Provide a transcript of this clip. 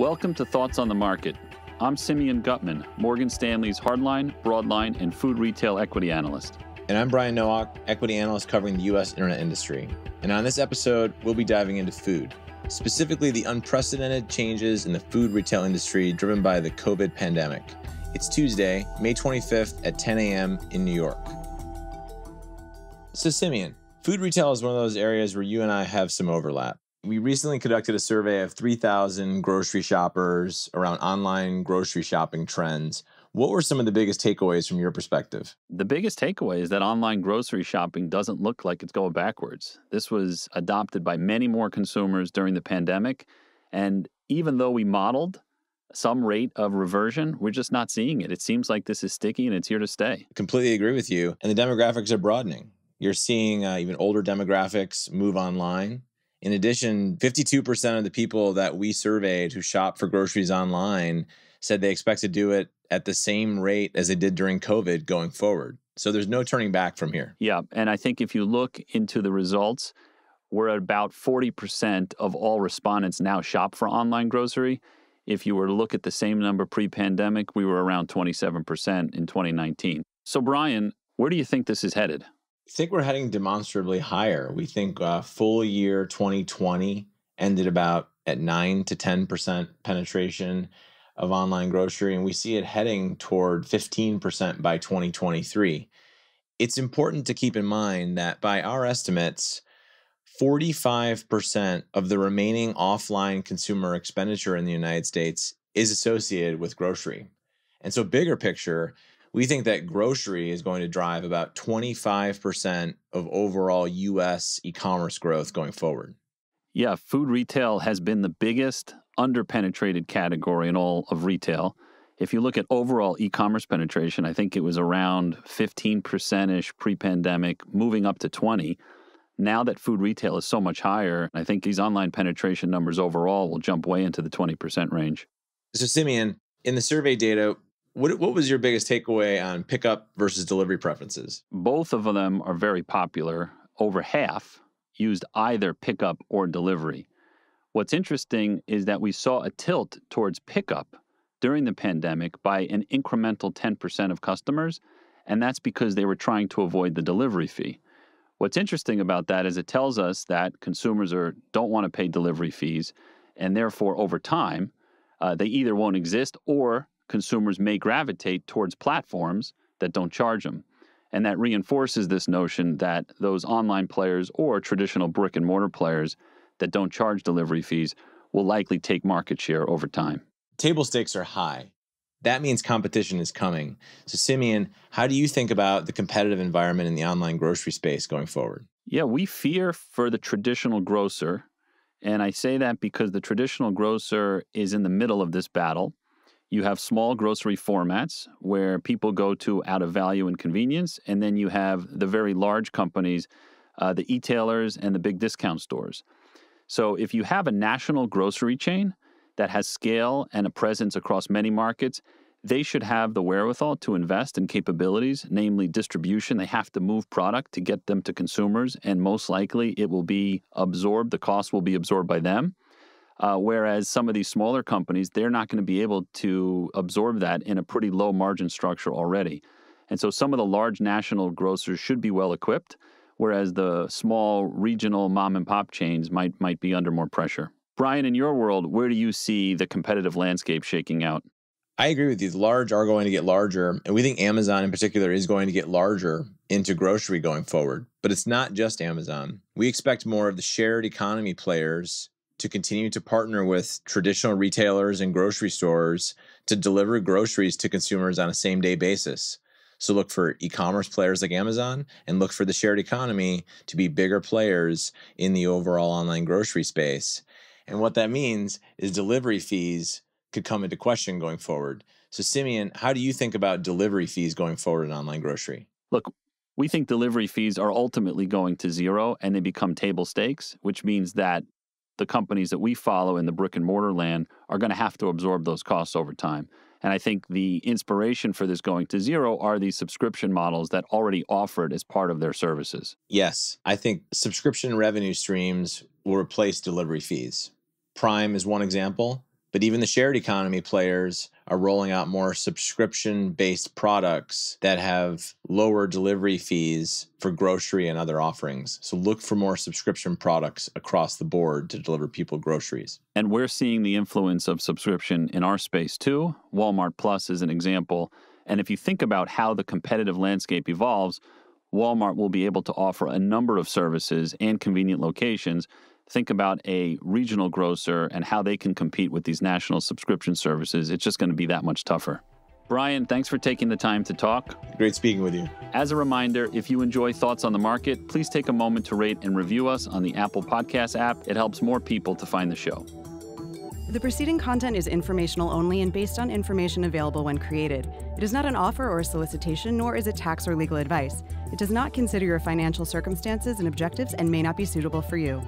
Welcome to Thoughts on the Market. I'm Simeon Gutman, Morgan Stanley's hardline, broadline, and food retail equity analyst. And I'm Brian Nowak, equity analyst covering the U.S. internet industry. And on this episode, we'll be diving into food, specifically the unprecedented changes in the food retail industry driven by the COVID pandemic. It's Tuesday, May 25th at 10 a.m. in New York. So, Simeon, food retail is one of those areas where you and I have some overlap. We recently conducted a survey of 3,000 grocery shoppers around online grocery shopping trends. What were some of the biggest takeaways from your perspective? The biggest takeaway is that online grocery shopping doesn't look like it's going backwards. This was adopted by many more consumers during the pandemic. And even though we modeled some rate of reversion, we're just not seeing it. It seems like this is sticky and it's here to stay. Completely agree with you. And the demographics are broadening. You're seeing uh, even older demographics move online. In addition, 52% of the people that we surveyed who shop for groceries online said they expect to do it at the same rate as they did during COVID going forward. So there's no turning back from here. Yeah. And I think if you look into the results, we're at about 40% of all respondents now shop for online grocery. If you were to look at the same number pre pandemic, we were around 27% in 2019. So, Brian, where do you think this is headed? Think we're heading demonstrably higher. We think uh, full year 2020 ended about at 9 to 10% penetration of online grocery, and we see it heading toward 15% by 2023. It's important to keep in mind that by our estimates, 45% of the remaining offline consumer expenditure in the United States is associated with grocery. And so, bigger picture, we think that grocery is going to drive about 25% of overall US e commerce growth going forward. Yeah, food retail has been the biggest underpenetrated category in all of retail. If you look at overall e commerce penetration, I think it was around 15% ish pre pandemic, moving up to 20. Now that food retail is so much higher, I think these online penetration numbers overall will jump way into the 20% range. So, Simeon, in the survey data, what what was your biggest takeaway on pickup versus delivery preferences? Both of them are very popular. Over half used either pickup or delivery. What's interesting is that we saw a tilt towards pickup during the pandemic by an incremental 10% of customers, and that's because they were trying to avoid the delivery fee. What's interesting about that is it tells us that consumers are don't want to pay delivery fees, and therefore over time, uh, they either won't exist or consumers may gravitate towards platforms that don't charge them. And that reinforces this notion that those online players or traditional brick and mortar players that don't charge delivery fees will likely take market share over time. Table stakes are high. That means competition is coming. So, Simeon, how do you think about the competitive environment in the online grocery space going forward? Yeah, we fear for the traditional grocer. And I say that because the traditional grocer is in the middle of this battle. You have small grocery formats where people go to out of value and convenience, and then you have the very large companies, uh, the e-tailers and the big discount stores. So if you have a national grocery chain that has scale and a presence across many markets, they should have the wherewithal to invest in capabilities, namely distribution. They have to move product to get them to consumers, and most likely it will be absorbed, the cost will be absorbed by them. Uh, whereas some of these smaller companies, they're not going to be able to absorb that in a pretty low margin structure already. And so some of the large national grocers should be well equipped, whereas the small regional mom and pop chains might might be under more pressure. Brian, in your world, where do you see the competitive landscape shaking out? I agree with you. The large are going to get larger, and we think Amazon in particular is going to get larger into grocery going forward. But it's not just Amazon. We expect more of the shared economy players to continue to partner with traditional retailers and grocery stores to deliver groceries to consumers on a same day basis. So look for e commerce players like Amazon and look for the shared economy to be bigger players in the overall online grocery space. And what that means is delivery fees could come into question going forward. So, Simeon, how do you think about delivery fees going forward in online grocery? Look, we think delivery fees are ultimately going to zero and they become table stakes, which means that the companies that we follow in the brick and mortar land are going to have to absorb those costs over time. And I think the inspiration for this going to zero are these subscription models that already offered as part of their services. Yes, I think subscription revenue streams will replace delivery fees. Prime is one example. But even the shared economy players are rolling out more subscription based products that have lower delivery fees for grocery and other offerings. So look for more subscription products across the board to deliver people groceries. And we're seeing the influence of subscription in our space too. Walmart Plus is an example. And if you think about how the competitive landscape evolves, Walmart will be able to offer a number of services and convenient locations think about a regional grocer and how they can compete with these national subscription services, it's just going to be that much tougher. Brian, thanks for taking the time to talk. Great speaking with you. As a reminder, if you enjoy Thoughts on the Market, please take a moment to rate and review us on the Apple Podcast app. It helps more people to find the show. The preceding content is informational only and based on information available when created. It is not an offer or a solicitation, nor is it tax or legal advice. It does not consider your financial circumstances and objectives and may not be suitable for you.